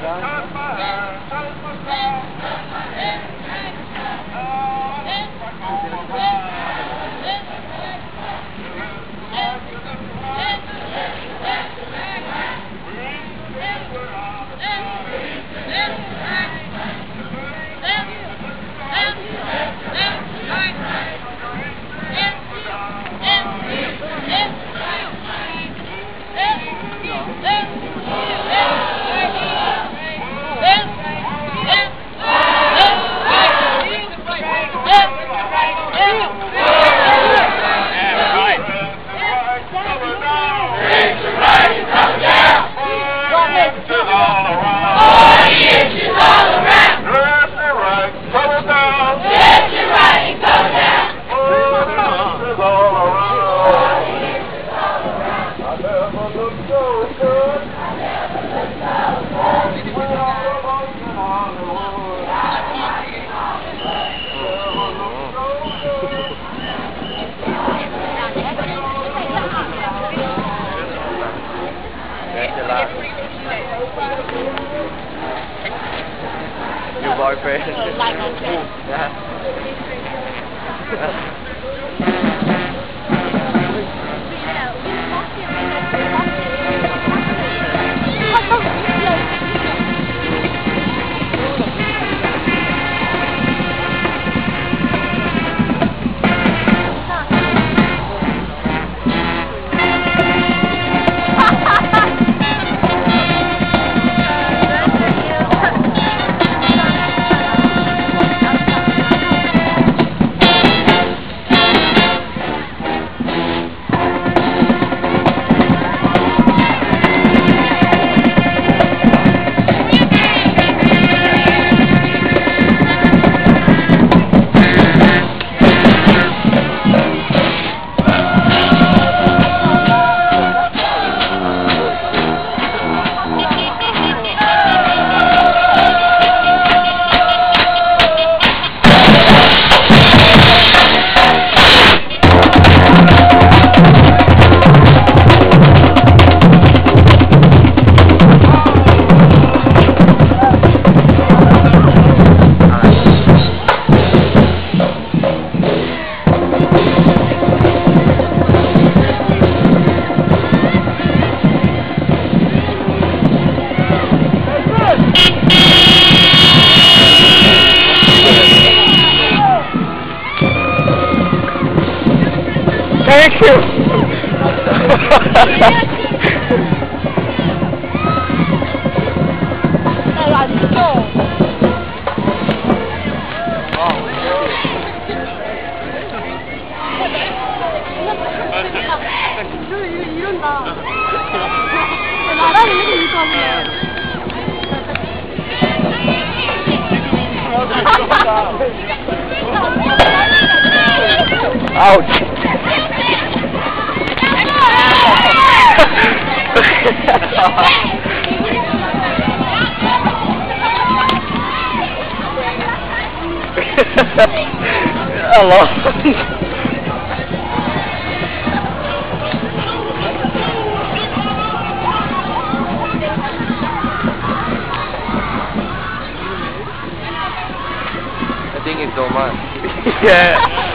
Salpa, salpa, salpa. Boyfriend. Like friend. Yeah. Thank you. 이런다. 나랑 이렇게 입고 하면 Ouch. Hello. I think it's Oman. yeah. 아,